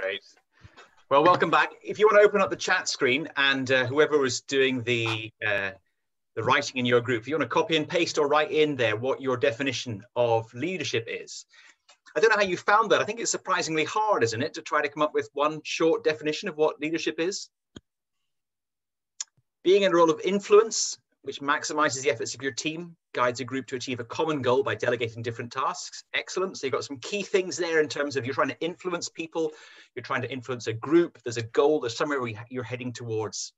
Great. Well, welcome back. If you want to open up the chat screen and uh, whoever was doing the uh, the writing in your group, if you want to copy and paste or write in there what your definition of leadership is. I don't know how you found that. I think it's surprisingly hard, isn't it, to try to come up with one short definition of what leadership is? Being in a role of influence, which maximizes the efforts of your team, guides a group to achieve a common goal by delegating different tasks. Excellent. So you've got some key things there in terms of you're trying to influence people, you're trying to influence a group, there's a goal, there's somewhere where you're heading towards.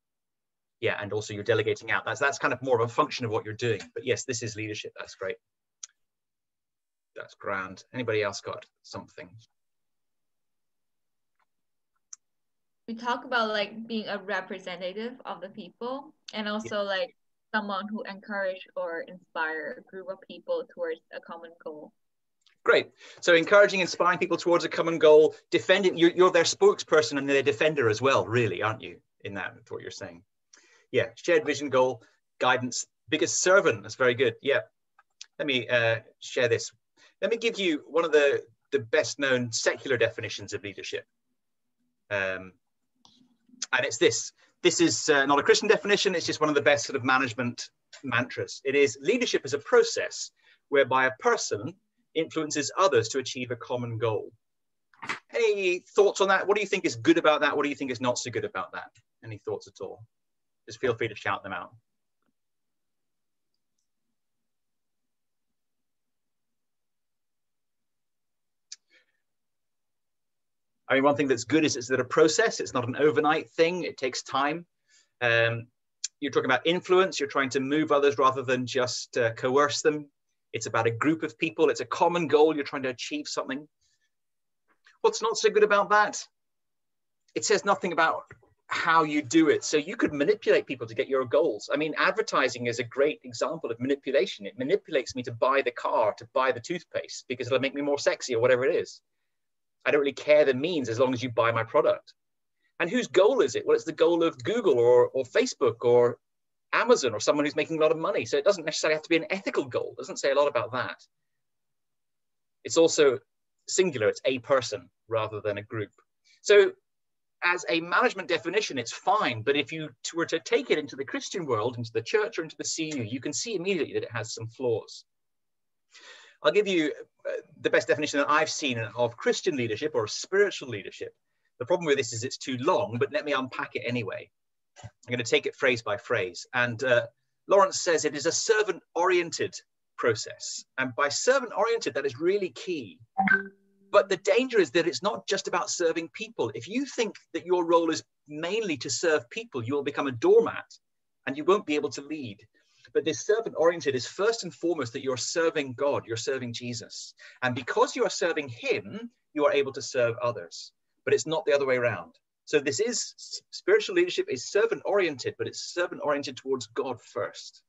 Yeah, and also you're delegating out. That's that's kind of more of a function of what you're doing. But yes, this is leadership. That's great. That's grand. Anybody else got something? We talk about like being a representative of the people and also yeah. like someone who encourage or inspire a group of people towards a common goal. Great. So encouraging, inspiring people towards a common goal, defending, you're, you're their spokesperson and their defender as well, really, aren't you, in that, what you're saying? Yeah, shared vision goal, guidance, biggest servant, that's very good. Yeah. Let me uh, share this. Let me give you one of the, the best known secular definitions of leadership. Um, and it's this, this is uh, not a Christian definition, it's just one of the best sort of management mantras. It is leadership is a process whereby a person influences others to achieve a common goal. Any thoughts on that? What do you think is good about that? What do you think is not so good about that? Any thoughts at all? Just feel free to shout them out. I mean, one thing that's good is it's that a process. It's not an overnight thing. It takes time. Um, you're talking about influence. You're trying to move others rather than just uh, coerce them. It's about a group of people. It's a common goal. You're trying to achieve something. What's not so good about that? It says nothing about how you do it. So you could manipulate people to get your goals. I mean, advertising is a great example of manipulation. It manipulates me to buy the car, to buy the toothpaste because it'll make me more sexy or whatever it is. I don't really care the means as long as you buy my product. And whose goal is it? Well, it's the goal of Google or, or Facebook or Amazon or someone who's making a lot of money. So it doesn't necessarily have to be an ethical goal. It doesn't say a lot about that. It's also singular, it's a person rather than a group. So as a management definition, it's fine. But if you were to take it into the Christian world, into the church or into the CU, you can see immediately that it has some flaws. I'll give you the best definition that I've seen of Christian leadership or spiritual leadership. The problem with this is it's too long, but let me unpack it anyway. I'm going to take it phrase by phrase. And uh, Lawrence says it is a servant oriented process. And by servant oriented, that is really key. But the danger is that it's not just about serving people. If you think that your role is mainly to serve people, you will become a doormat and you won't be able to lead. But this servant oriented is first and foremost that you're serving God, you're serving Jesus. And because you are serving Him, you are able to serve others. But it's not the other way around. So this is spiritual leadership is servant oriented, but it's servant oriented towards God first.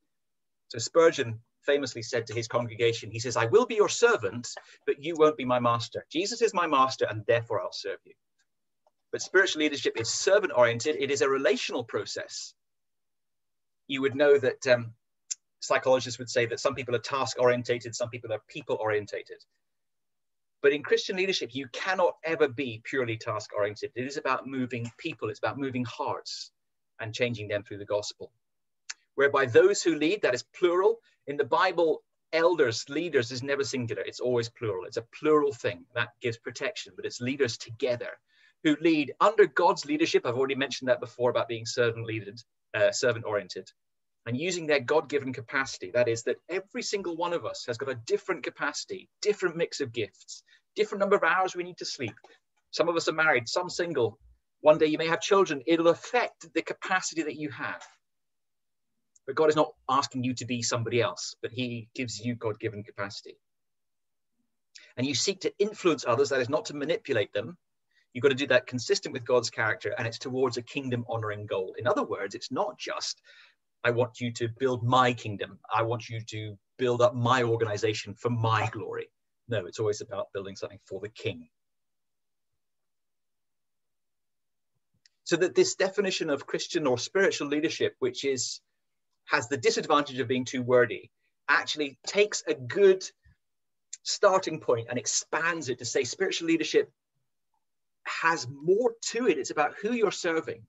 So Spurgeon famously said to his congregation, he says, I will be your servant, but you won't be my master. Jesus is my master, and therefore I'll serve you. But spiritual leadership is servant oriented, it is a relational process. You would know that um, psychologists would say that some people are task orientated, some people are people orientated. But in Christian leadership, you cannot ever be purely task oriented. It is about moving people, it's about moving hearts and changing them through the gospel. Whereby those who lead, that is plural. In the Bible, elders, leaders is never singular, it's always plural. It's a plural thing that gives protection, but it's leaders together who lead under God's leadership. I've already mentioned that before about being servant leaded, uh, servant oriented and using their God given capacity. That is, that every single one of us has got a different capacity, different mix of gifts, different number of hours we need to sleep. Some of us are married, some single. One day you may have children. It'll affect the capacity that you have. But God is not asking you to be somebody else, but He gives you God given capacity. And you seek to influence others, that is not to manipulate them. You've got to do that consistent with God's character, and it's towards a kingdom honoring goal. In other words, it's not just I want you to build my kingdom. I want you to build up my organization for my ah. glory. No, it's always about building something for the king. So that this definition of Christian or spiritual leadership, which is has the disadvantage of being too wordy, actually takes a good starting point and expands it to say spiritual leadership has more to it. It's about who you're serving,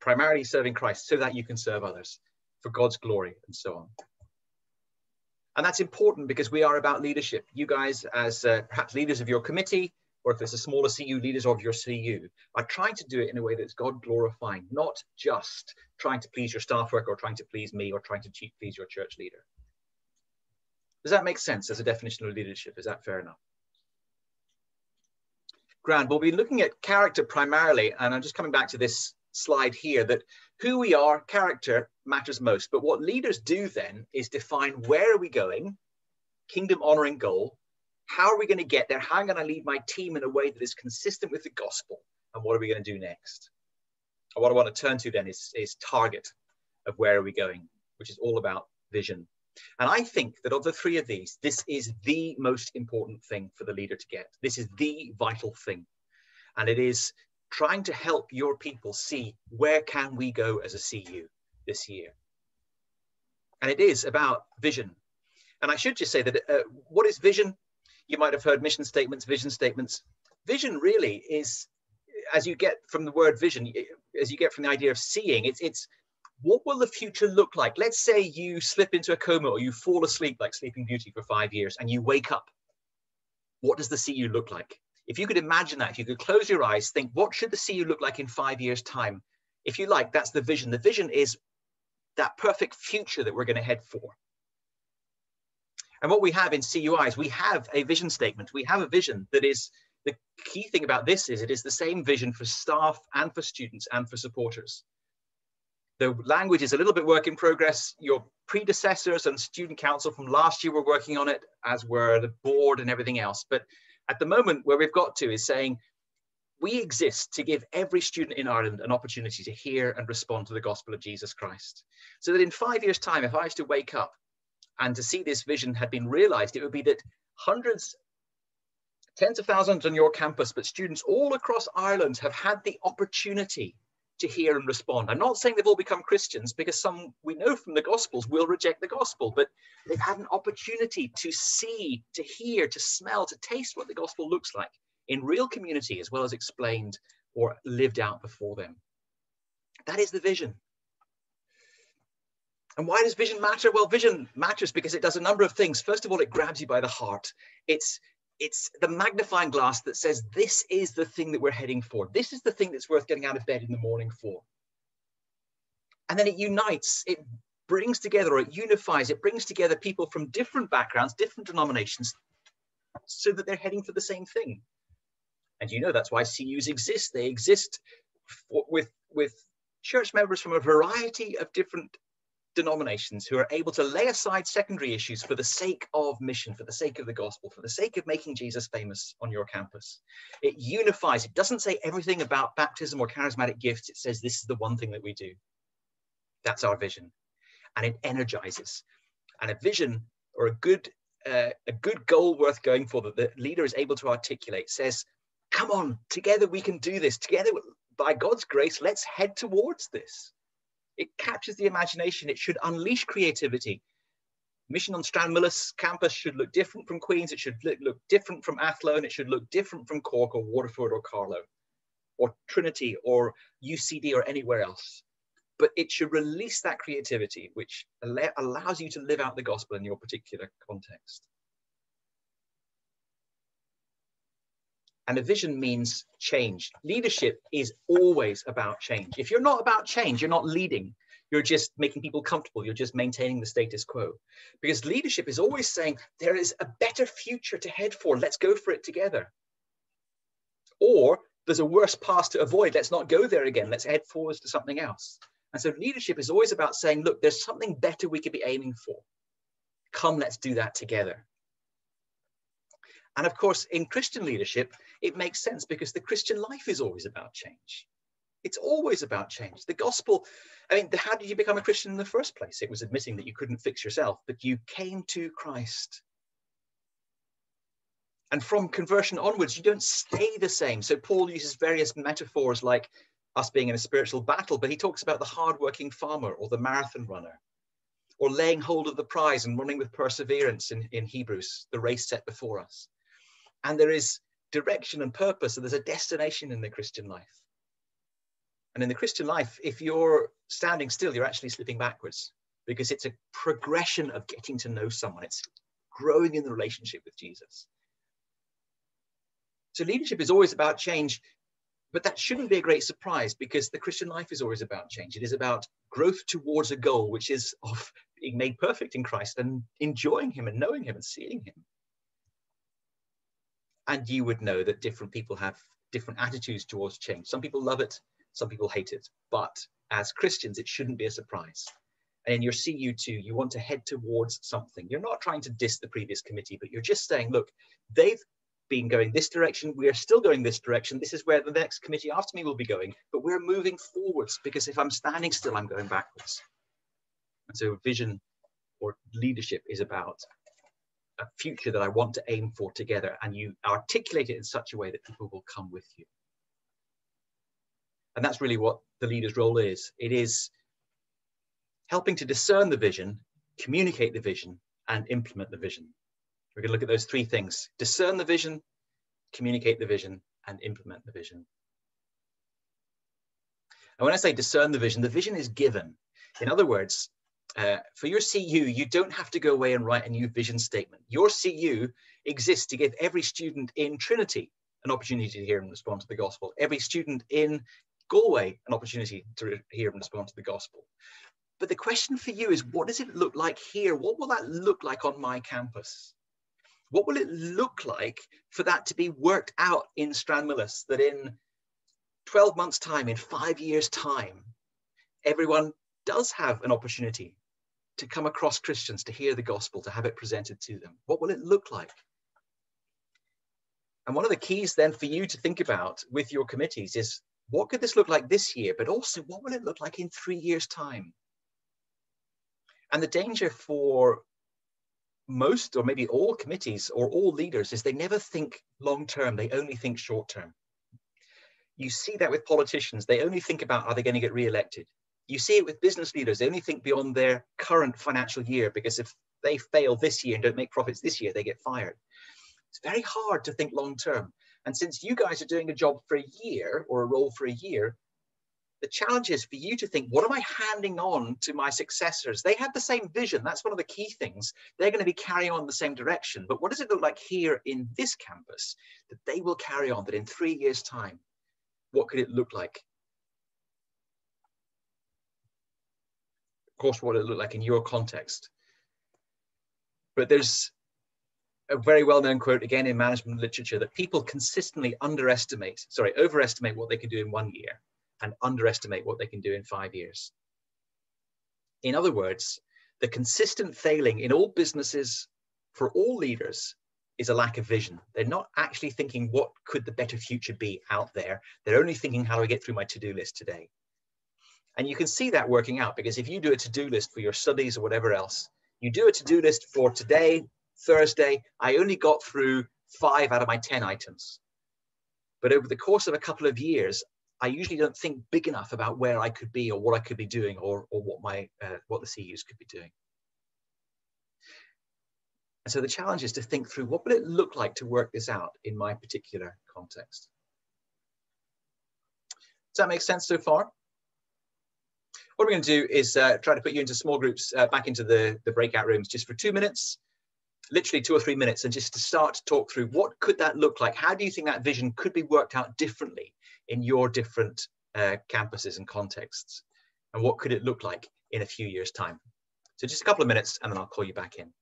primarily serving Christ so that you can serve others for God's glory and so on. And that's important because we are about leadership. You guys, as uh, perhaps leaders of your committee, or if it's a smaller CU, leaders of your CU, are trying to do it in a way that's God glorifying, not just trying to please your staff worker or trying to please me or trying to please your church leader. Does that make sense as a definition of leadership? Is that fair enough? Grand. We'll be looking at character primarily, and I'm just coming back to this slide here that who we are, character matters most. But what leaders do then is define where are we going, kingdom honoring goal, how are we going to get there? How am I going to lead my team in a way that is consistent with the gospel? And what are we going to do next? And what I want to turn to then is, is target of where are we going, which is all about vision. And I think that of the three of these, this is the most important thing for the leader to get. This is the vital thing. And it is trying to help your people see where can we go as a CU this year. And it is about vision. And I should just say that uh, what is vision? You might have heard mission statements, vision statements. Vision really is, as you get from the word vision, as you get from the idea of seeing, it's, it's what will the future look like? Let's say you slip into a coma or you fall asleep like Sleeping Beauty for five years and you wake up. What does the CU look like? If you could imagine that, if you could close your eyes, think, what should the CU look like in five years' time? If you like, that's the vision. The vision is that perfect future that we're going to head for. And what we have in CUI is we have a vision statement. We have a vision that is the key thing about this is it is the same vision for staff and for students and for supporters. The language is a little bit work in progress. Your predecessors and student council from last year were working on it, as were the board and everything else. But at the moment, where we've got to is saying we exist to give every student in Ireland an opportunity to hear and respond to the gospel of Jesus Christ. So that in five years' time, if I was to wake up and to see this vision had been realized, it would be that hundreds, tens of thousands on your campus, but students all across Ireland have had the opportunity to hear and respond. I'm not saying they've all become Christians because some we know from the Gospels will reject the gospel, but they've had an opportunity to see, to hear, to smell, to taste what the gospel looks like in real community as well as explained or lived out before them. That is the vision. And why does vision matter? Well, vision matters because it does a number of things. First of all, it grabs you by the heart. It's it's the magnifying glass that says this is the thing that we're heading for. This is the thing that's worth getting out of bed in the morning for. And then it unites, it brings together, or it unifies, it brings together people from different backgrounds, different denominations, so that they're heading for the same thing. And you know that's why CUs exist. They exist for, with, with church members from a variety of different denominations who are able to lay aside secondary issues for the sake of mission, for the sake of the gospel, for the sake of making Jesus famous on your campus. It unifies, it doesn't say everything about baptism or charismatic gifts, it says this is the one thing that we do. That's our vision. And it energizes. And a vision or a good uh, a good goal worth going for that the leader is able to articulate says, come on, together we can do this. Together, by God's grace, let's head towards this. It captures the imagination. It should unleash creativity. Mission on Stranmillis campus should look different from Queen's. It should look different from Athlone. It should look different from Cork or Waterford or Carlow or Trinity or UCD or anywhere else. But it should release that creativity, which allows you to live out the gospel in your particular context. And a vision means change. Leadership is always about change. If you're not about change, you're not leading. You're just making people comfortable. You're just maintaining the status quo. Because leadership is always saying there is a better future to head for. Let's go for it together. Or there's a worse past to avoid. Let's not go there again. Let's head forwards to something else. And so leadership is always about saying, look, there's something better we could be aiming for. Come, let's do that together. And of course, in Christian leadership, it makes sense because the Christian life is always about change. It's always about change. The gospel, I mean, how did you become a Christian in the first place? It was admitting that you couldn't fix yourself, but you came to Christ. And from conversion onwards, you don't stay the same. So Paul uses various metaphors like us being in a spiritual battle, but he talks about the hardworking farmer or the marathon runner or laying hold of the prize and running with perseverance in, in Hebrews, the race set before us. And there is direction and purpose, and there's a destination in the Christian life. And in the Christian life, if you're standing still, you're actually slipping backwards because it's a progression of getting to know someone. It's growing in the relationship with Jesus. So leadership is always about change, but that shouldn't be a great surprise because the Christian life is always about change. It is about growth towards a goal, which is of being made perfect in Christ and enjoying Him and knowing Him and seeing Him. And you would know that different people have different attitudes towards change. Some people love it, some people hate it. But as Christians, it shouldn't be a surprise. And in your CU2, you want to head towards something. You're not trying to diss the previous committee, but you're just saying, look, they've been going this direction. We are still going this direction. This is where the next committee after me will be going. But we're moving forwards because if I'm standing still, I'm going backwards. And so vision or leadership is about a future that I want to aim for together. And you articulate it in such a way that people will come with you. And that's really what the leader's role is. It is helping to discern the vision, communicate the vision, and implement the vision. We're going to look at those three things discern the vision, communicate the vision, and implement the vision. And when I say discern the vision, the vision is given. In other words, uh, for your CU, you don't have to go away and write a new vision statement. Your CU exists to give every student in Trinity an opportunity to hear and respond to the gospel, every student in Galway an opportunity to hear and respond to the gospel. But the question for you is what does it look like here? What will that look like on my campus? What will it look like for that to be worked out in Stranmillis that in 12 months' time, in five years' time, everyone does have an opportunity to come across Christians, to hear the gospel, to have it presented to them? What will it look like? And one of the keys then for you to think about with your committees is what could this look like this year, but also what will it look like in three years' time? And the danger for most or maybe all committees or all leaders is they never think long term, they only think short term. You see that with politicians, they only think about are they going to get re-elected. You see it with business leaders, they only think beyond their current financial year because if they fail this year and don't make profits this year, they get fired. It's very hard to think long term. And since you guys are doing a job for a year or a role for a year, the challenge is for you to think, what am I handing on to my successors? They have the same vision. That's one of the key things. They're going to be carrying on the same direction. But what does it look like here in this campus that they will carry on, that in three years' time, what could it look like? Course, what it looked like in your context. But there's a very well-known quote again in management literature that people consistently underestimate, sorry, overestimate what they can do in one year and underestimate what they can do in five years. In other words, the consistent failing in all businesses for all leaders is a lack of vision. They're not actually thinking what could the better future be out there. They're only thinking how do I get through my to-do list today. And you can see that working out because if you do a to-do list for your studies or whatever else, you do a to-do list for today, Thursday, I only got through five out of my 10 items. But over the course of a couple of years, I usually don't think big enough about where I could be or what I could be doing or, or what my uh, what the CUs could be doing. And so the challenge is to think through what would it look like to work this out in my particular context. Does that make sense so far? What we're going to do is uh, try to put you into small groups uh, back into the, the breakout rooms just for two minutes literally two or three minutes and just to start to talk through what could that look like? How do you think that vision could be worked out differently in your different uh, campuses and contexts? And what could it look like in a few years' time? So just a couple of minutes and then I'll call you back in.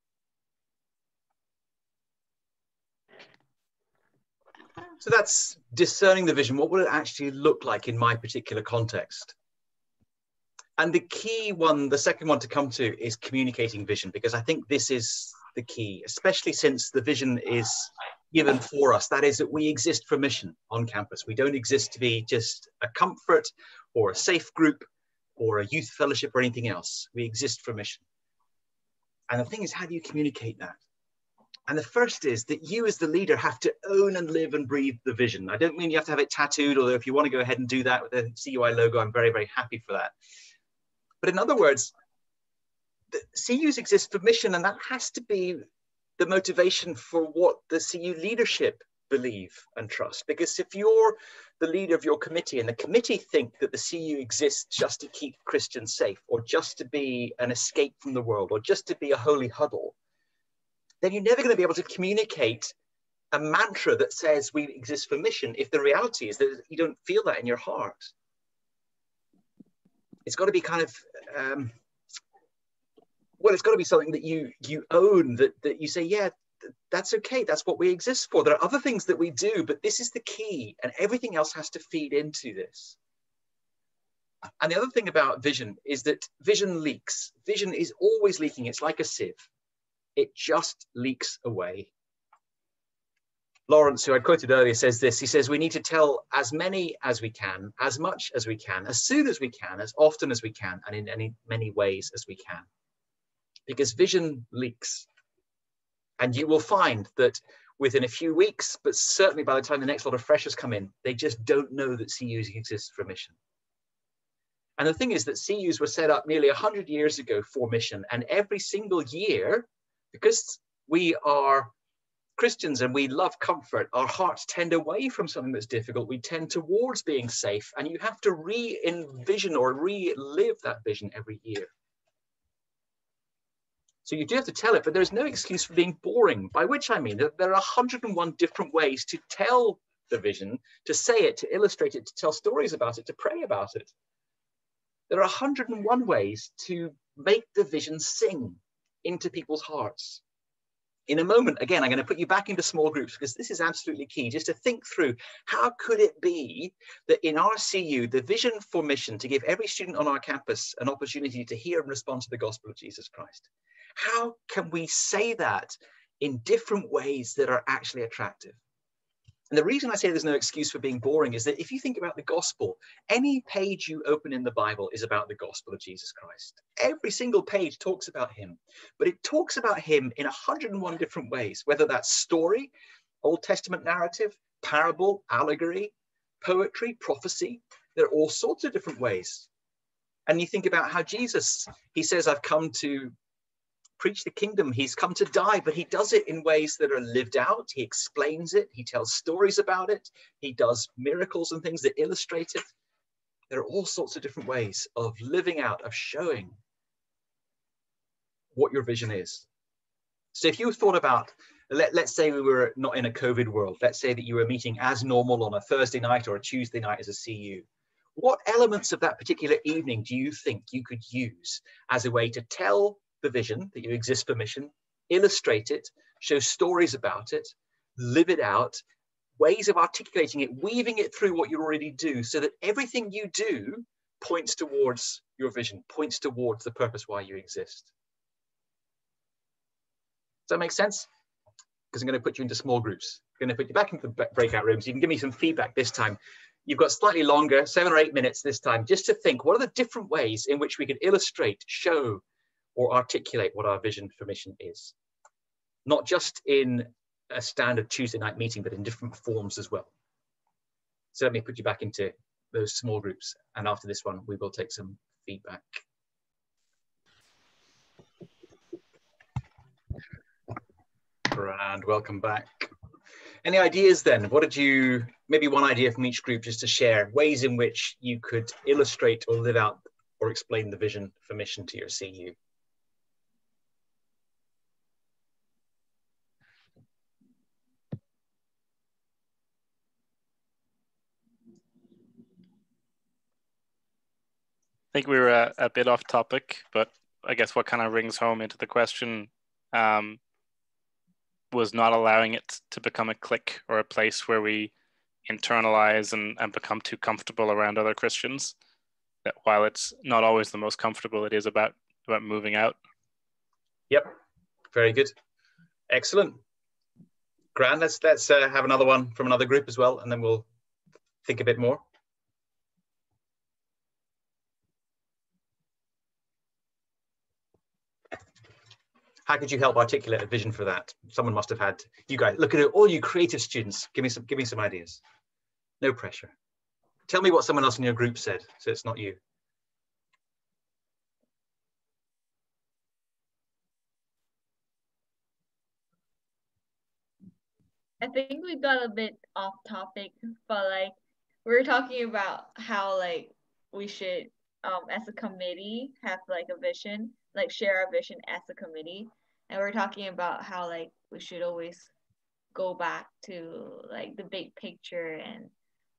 So that's discerning the vision. What will it actually look like in my particular context? And the key one, the second one to come to is communicating vision, because I think this is the key, especially since the vision is given for us. That is that we exist for mission on campus. We don't exist to be just a comfort or a safe group or a youth fellowship or anything else. We exist for mission. And the thing is, how do you communicate that? And the first is that you, as the leader, have to own and live and breathe the vision. I don't mean you have to have it tattooed, although if you want to go ahead and do that with the CUI logo, I'm very, very happy for that. But in other words, the CUs exist for mission, and that has to be the motivation for what the CU leadership believe and trust. Because if you're the leader of your committee and the committee think that the CU exists just to keep Christians safe or just to be an escape from the world or just to be a holy huddle, then you're never going to be able to communicate a mantra that says we exist for mission if the reality is that you don't feel that in your heart. It's got to be kind of um, well, it's got to be something that you you own that that you say, yeah, that's okay. That's what we exist for. There are other things that we do, but this is the key, and everything else has to feed into this. And the other thing about vision is that vision leaks. Vision is always leaking. It's like a sieve. It just leaks away. Lawrence, who I quoted earlier, says this. He says, We need to tell as many as we can, as much as we can, as soon as we can, as often as we can, and in any many ways as we can. Because vision leaks. And you will find that within a few weeks, but certainly by the time the next lot of freshers come in, they just don't know that CUs exist for mission. And the thing is that CUs were set up nearly 100 years ago for mission. And every single year, because we are Christians and we love comfort, our hearts tend away from something that's difficult. We tend towards being safe. And you have to re envision or relive that vision every year. So you do have to tell it, but there's no excuse for being boring, by which I mean that there are 101 different ways to tell the vision, to say it, to illustrate it, to tell stories about it, to pray about it. There are 101 ways to make the vision sing into people's hearts. In a moment, again, I'm going to put you back into small groups because this is absolutely key, just to think through how could it be that in our CU, the vision for mission to give every student on our campus an opportunity to hear and respond to the gospel of Jesus Christ how can we say that in different ways that are actually attractive? And the reason I say there's no excuse for being boring is that if you think about the gospel, any page you open in the Bible is about the gospel of Jesus Christ. Every single page talks about him, but it talks about him in 101 different ways, whether that's story, Old Testament narrative, parable, allegory, poetry, prophecy. There are all sorts of different ways. And you think about how Jesus, he says, I've come to preach the kingdom. He's come to die, but he does it in ways that are lived out. He explains it. He tells stories about it. He does miracles and things that illustrate it. There are all sorts of different ways of living out, of showing what your vision is. So if you thought about, let, let's say we were not in a COVID world, let's say that you were meeting as normal on a Thursday night or a Tuesday night as a CU. What elements of that particular evening do you think you could use as a way to tell the vision that you exist for mission, illustrate it, show stories about it, live it out, ways of articulating it, weaving it through what you already do, so that everything you do points towards your vision, points towards the purpose why you exist. Does that make sense? Because I'm going to put you into small groups. I'm going to put you back into the breakout rooms. You can give me some feedback this time. You've got slightly longer, seven or eight minutes this time, just to think what are the different ways in which we could illustrate, show, or articulate what our vision for mission is. Not just in a standard Tuesday night meeting, but in different forms as well. So let me put you back into those small groups. And after this one, we will take some feedback. And welcome back. Any ideas then? What did you, maybe one idea from each group just to share, ways in which you could illustrate or live out or explain the vision for mission to your CU? Think we were a, a, bit off topic, but I guess what kind of rings home into the question um, was not allowing it to become a clique or a place where we internalize and, and become too comfortable around other Christians. That while it's not always the most comfortable, it is about about moving out. Yep, very good, excellent. Grand. Let's let's uh, have another one from another group as well, and then we'll think a bit more. How could you help articulate a vision for that? Someone must have had you guys look at it, all you creative students. Give me some, give me some ideas. No pressure. Tell me what someone else in your group said, so it's not you. I think we got a bit off topic, but like we are talking about how like we should um as a committee have like a vision, like share our vision as a committee. And we we're talking about how like we should always go back to like the big picture and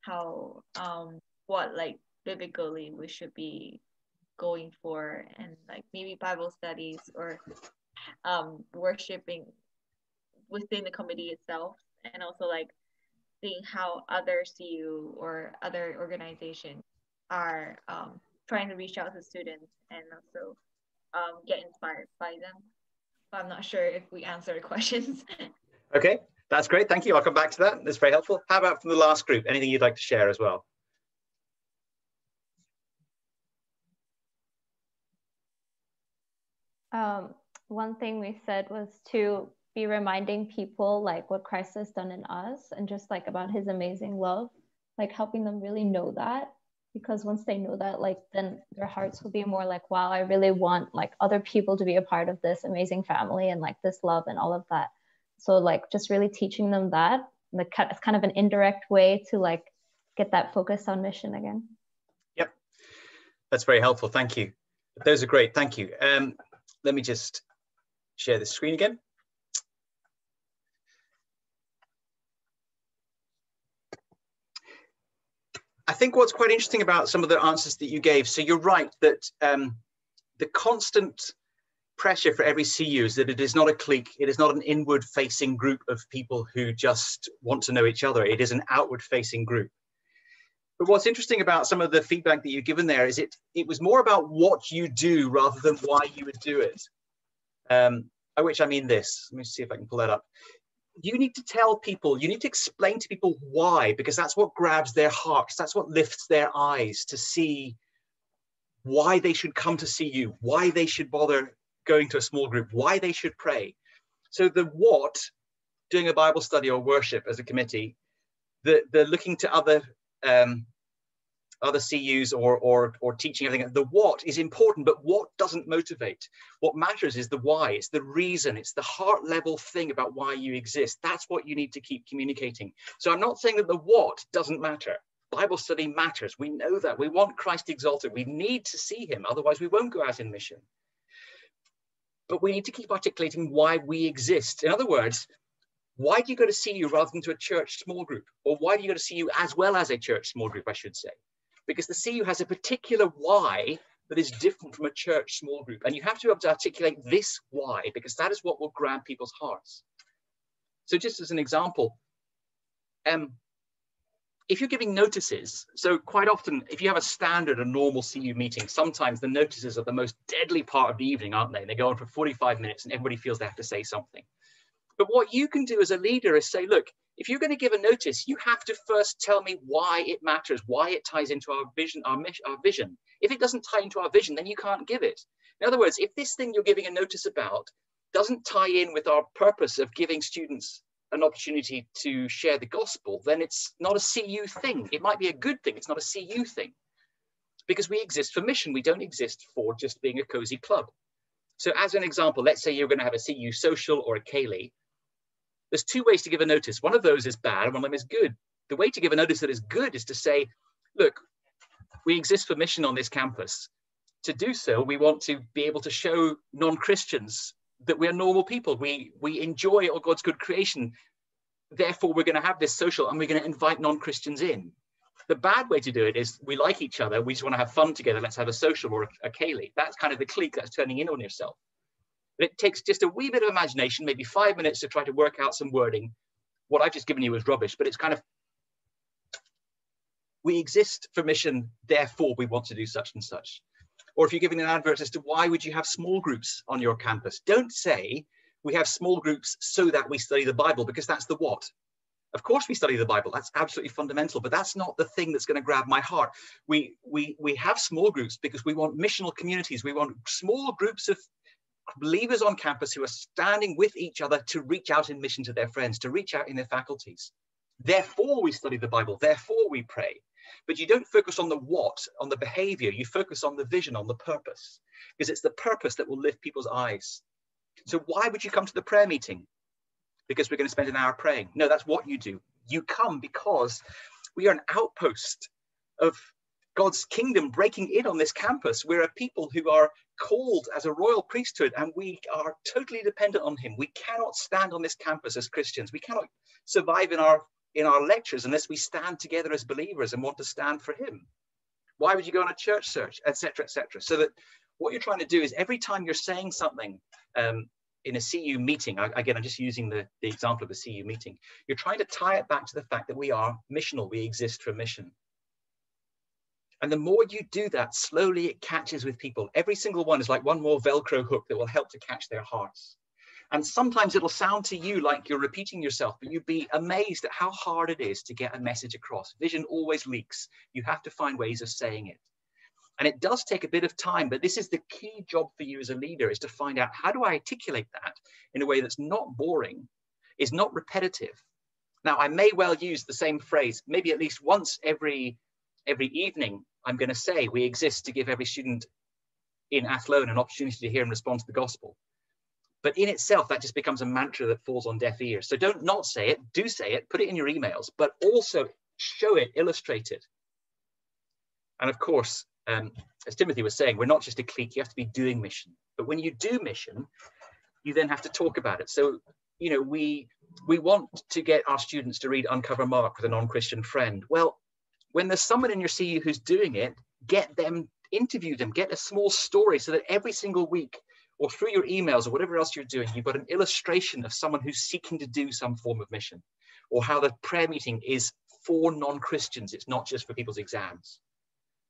how um what like biblically we should be going for and like maybe Bible studies or um worshiping within the committee itself and also like seeing how other CU or other organizations are um, trying to reach out to students and also um, get inspired by them. But I'm not sure if we answered questions. okay, that's great. Thank you. I'll come back to that. That's very helpful. How about from the last group? Anything you'd like to share as well? Um, one thing we said was to be reminding people like what Christ has done in us and just like about his amazing love, like helping them really know that. Because once they know that, like then their hearts will be more like, wow, I really want like other people to be a part of this amazing family and like this love and all of that. So like just really teaching them that, like it's kind of an indirect way to like get that focus on mission again. Yep, that's very helpful. Thank you. Those are great. Thank you. Um, let me just share the screen again. I think what's quite interesting about some of the answers that you gave, so you're right that um, the constant pressure for every CU is that it is not a clique, it is not an inward facing group of people who just want to know each other, it is an outward facing group. But what's interesting about some of the feedback that you've given there is it, it was more about what you do rather than why you would do it. Um, by which I mean this, let me see if I can pull that up you need to tell people, you need to explain to people why, because that's what grabs their hearts, that's what lifts their eyes to see why they should come to CU, why they should bother going to a small group, why they should pray. So the what, doing a Bible study or worship as a committee, the, the looking to other um, other CUs or, or, or teaching everything. The what is important, but what doesn't motivate? What matters is the why, it's the reason, it's the heart level thing about why you exist. That's what you need to keep communicating. So I'm not saying that the what doesn't matter. Bible study matters. We know that. We want Christ exalted. We need to see him. Otherwise, we won't go out in mission. But we need to keep articulating why we exist. In other words, why do you go to CU rather than to a church small group? Or why do you go to CU as well as a church small group, I should say? Because the CU has a particular why that is different from a church small group. And you have to be able to articulate this why, because that is what will grab people's hearts. So just as an example, um, if you're giving notices, so quite often, if you have a standard, a normal CU meeting, sometimes the notices are the most deadly part of the evening, aren't they? They go on for 45 minutes and everybody feels they have to say something. But what you can do as a leader is say, look, if you're going to give a notice, you have to first tell me why it matters, why it ties into our vision, our, mission, our vision. If it doesn't tie into our vision, then you can't give it. In other words, if this thing you're giving a notice about doesn't tie in with our purpose of giving students an opportunity to share the gospel, then it's not a CU thing. It might be a good thing. It's not a CU thing. Because we exist for mission. We don't exist for just being a cozy club. So as an example, let's say you're going to have a CU social or a Ceilidh. There's two ways to give a notice. One of those is bad and one of them is good. The way to give a notice that is good is to say, look, we exist for mission on this campus. To do so, we want to be able to show non-Christians that we're normal people. We, we enjoy all God's good creation. Therefore, we're going to have this social and we're going to invite non-Christians in. The bad way to do it is we like each other. We just want to have fun together. Let's have a social or a, a Ceilidh. That's kind of the clique that's turning in on yourself. But it takes just a wee bit of imagination, maybe five minutes to try to work out some wording. What I've just given you is rubbish, but it's kind of, we exist for mission, therefore we want to do such and such. Or if you're giving an advert as to why would you have small groups on your campus, don't say we have small groups so that we study the Bible, because that's the what. Of course we study the Bible, that's absolutely fundamental, but that's not the thing that's going to grab my heart. We, we, we have small groups because we want missional communities. We want small groups of believers on campus who are standing with each other to reach out in mission to their friends, to reach out in their faculties. Therefore, we study the Bible, therefore, we pray. But you don't focus on the what, on the behavior, you focus on the vision, on the purpose, because it's the purpose that will lift people's eyes. So, why would you come to the prayer meeting? because we're going to spend an hour praying. No, that's what you do. You come because we are an outpost of God's kingdom breaking in on this campus. We're a people who are called as a royal priesthood and we are totally dependent on him. We cannot stand on this campus as Christians. We cannot survive in our in our lectures unless we stand together as believers and want to stand for him. Why would you go on a church search, etc., etc.? So that what you're trying to do is every time you're saying something um, in a CU meeting, I, again, I'm just using the, the example of a CU meeting, you're trying to tie it back to the fact that we are missional, we exist for mission. And the more you do that, slowly it catches with people. Every single one is like one more Velcro hook that will help to catch their hearts. And sometimes it'll sound to you like you're repeating yourself, but you'd be amazed at how hard it is to get a message across. Vision always leaks. You have to find ways of saying it. And it does take a bit of time, but this is the key job for you as a leader is to find out how do I articulate that in a way that's not boring, is not repetitive. Now, I may well use the same phrase, maybe at least once every every evening, I'm going to say we exist to give every student in Athlone an opportunity to hear and respond to the gospel. But in itself, that just becomes a mantra that falls on deaf ears. So don't not say it, do say it, put it in your emails, but also show it, illustrate it. And of course, um, as Timothy was saying, we're not just a clique, you have to be doing mission. But when you do mission, you then have to talk about it. So, you know, we we want to get our students to read Uncover Mark with a non-Christian friend. Well, when there's someone in your CU who's doing it, get them, interview them, get a small story so that every single week or through your emails or whatever else you're doing, you've got an illustration of someone who's seeking to do some form of mission or how the prayer meeting is for non-Christians. It's not just for people's exams,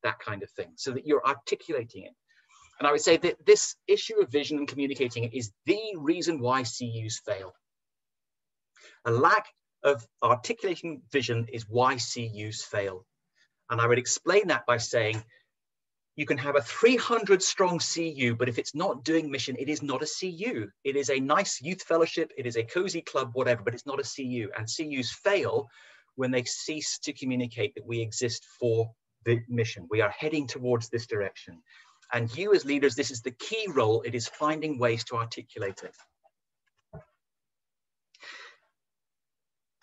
that kind of thing, so that you're articulating it. And I would say that this issue of vision and communicating it is the reason why CUs fail. A lack of articulating vision is why CUs fail. And I would explain that by saying you can have a 300 strong CU, but if it's not doing mission, it is not a CU. It is a nice youth fellowship, it is a cozy club, whatever, but it's not a CU. And CUs fail when they cease to communicate that we exist for the mission. We are heading towards this direction. And you as leaders, this is the key role. It is finding ways to articulate it.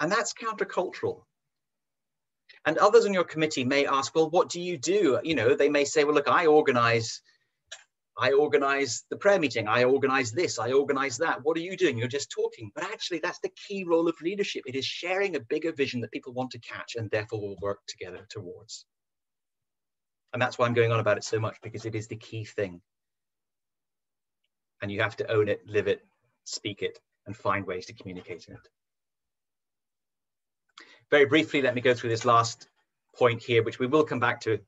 And that's countercultural. And others on your committee may ask, well, what do you do? You know, they may say, well, look, I organize, I organize the prayer meeting, I organize this, I organize that. What are you doing? You're just talking. But actually, that's the key role of leadership. It is sharing a bigger vision that people want to catch and therefore will work together towards. And that's why I'm going on about it so much because it is the key thing. And you have to own it, live it, speak it, and find ways to communicate it. Very briefly, let me go through this last point here, which we will come back to.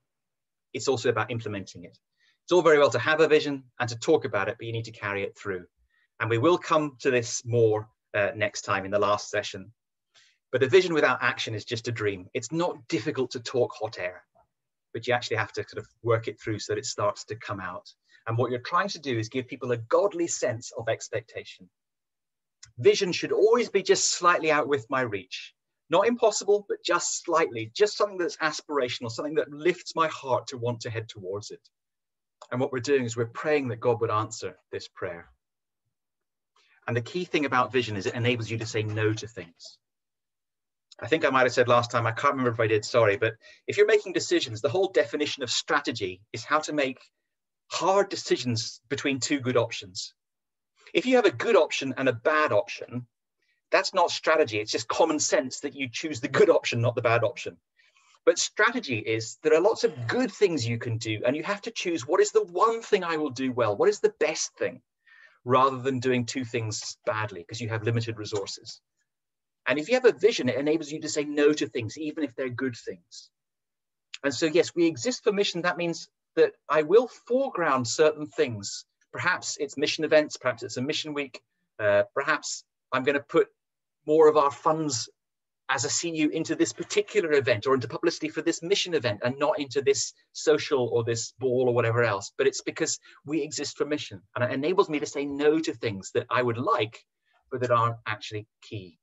It's also about implementing it. It's all very well to have a vision and to talk about it, but you need to carry it through. And we will come to this more uh, next time in the last session. But a vision without action is just a dream. It's not difficult to talk hot air, but you actually have to sort of work it through so that it starts to come out. And what you're trying to do is give people a godly sense of expectation. Vision should always be just slightly out with my reach. Not impossible, but just slightly, just something that's aspirational, something that lifts my heart to want to head towards it. And what we're doing is we're praying that God would answer this prayer. And the key thing about vision is it enables you to say no to things. I think I might have said last time, I can't remember if I did, sorry, but if you're making decisions, the whole definition of strategy is how to make hard decisions between two good options. If you have a good option and a bad option, that's not strategy. It's just common sense that you choose the good option, not the bad option. But strategy is there are lots of good things you can do, and you have to choose what is the one thing I will do well? What is the best thing? Rather than doing two things badly because you have limited resources. And if you have a vision, it enables you to say no to things, even if they're good things. And so, yes, we exist for mission. That means that I will foreground certain things. Perhaps it's mission events, perhaps it's a mission week, uh, perhaps I'm going to put more of our funds as a CU into this particular event or into publicity for this mission event and not into this social or this ball or whatever else. But it's because we exist for mission and it enables me to say no to things that I would like, but that aren't actually key.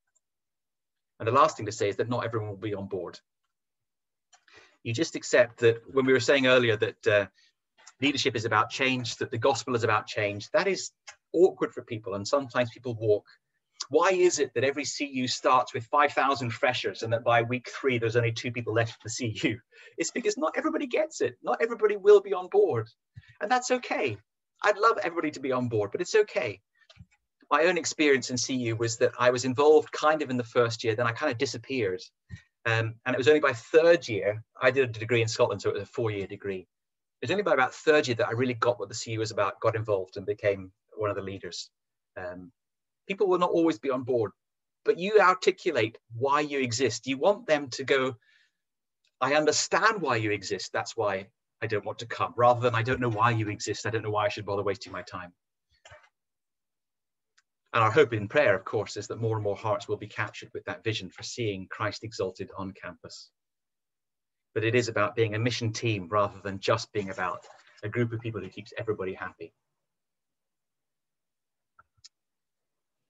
And the last thing to say is that not everyone will be on board. You just accept that when we were saying earlier that uh, leadership is about change, that the gospel is about change, that is awkward for people. And sometimes people walk Why is it that every CU starts with 5,000 freshers and that by week three, there's only two people left for the CU? It's because not everybody gets it. Not everybody will be on board. And that's okay. I'd love everybody to be on board, but it's okay. My own experience in CU was that I was involved kind of in the first year, then I kind of disappeared. Um, and it was only by third year, I did a degree in Scotland, so it was a four year degree. It was only by about third year that I really got what the CU was about, got involved, and became one of the leaders. Um, people will not always be on board, but you articulate why you exist. You want them to go, I understand why you exist. That's why I don't want to come, rather than I don't know why you exist. I don't know why I should bother wasting my time. And our hope in prayer, of course, is that more and more hearts will be captured with that vision for seeing Christ exalted on campus. But it is about being a mission team rather than just being about a group of people who keeps everybody happy.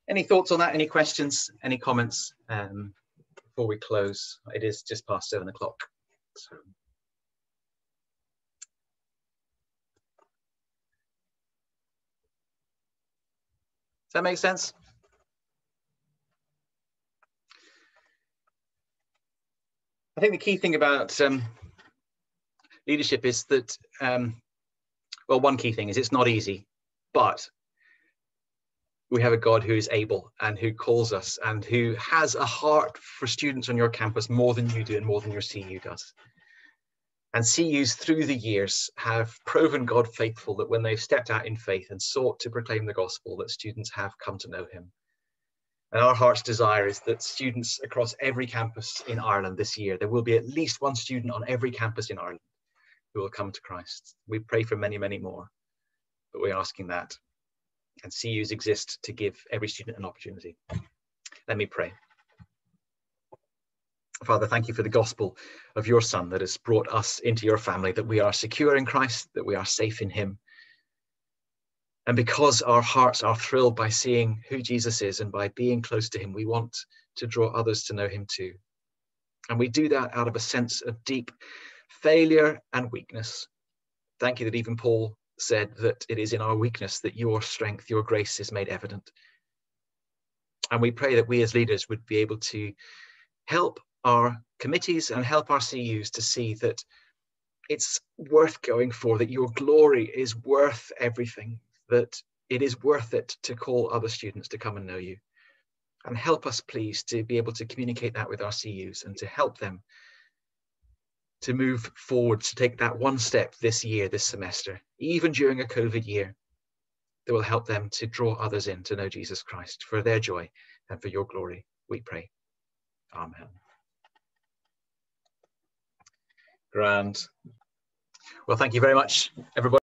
Any thoughts on that? Any questions? Any comments um, before we close? It is just past seven o'clock. So. that make sense? I think the key thing about um, leadership is that, um, well, one key thing is it's not easy, but we have a God who is able and who calls us and who has a heart for students on your campus more than you do and more than your CU does. And CUs through the years have proven God faithful that when they've stepped out in faith and sought to proclaim the gospel, that students have come to know him. And our heart's desire is that students across every campus in Ireland this year, there will be at least one student on every campus in Ireland who will come to Christ. We pray for many, many more, but we're asking that. And CUs exist to give every student an opportunity. Let me pray. Father, thank you for the gospel of your Son that has brought us into your family, that we are secure in Christ, that we are safe in him. And because our hearts are thrilled by seeing who Jesus is and by being close to him, we want to draw others to know him too. And we do that out of a sense of deep failure and weakness. Thank you that even Paul said that it is in our weakness that your strength, your grace is made evident. And we pray that we as leaders would be able to help our committees and help our CUs to see that it's worth going for, that your glory is worth everything, that it is worth it to call other students to come and know you. And help us, please, to be able to communicate that with our CUs and to help them to move forward, to take that one step this year, this semester, even during a COVID year, that will help them to draw others in to know Jesus Christ for their joy and for your glory, we pray. Amen. Grand. Well, thank you very much, everybody.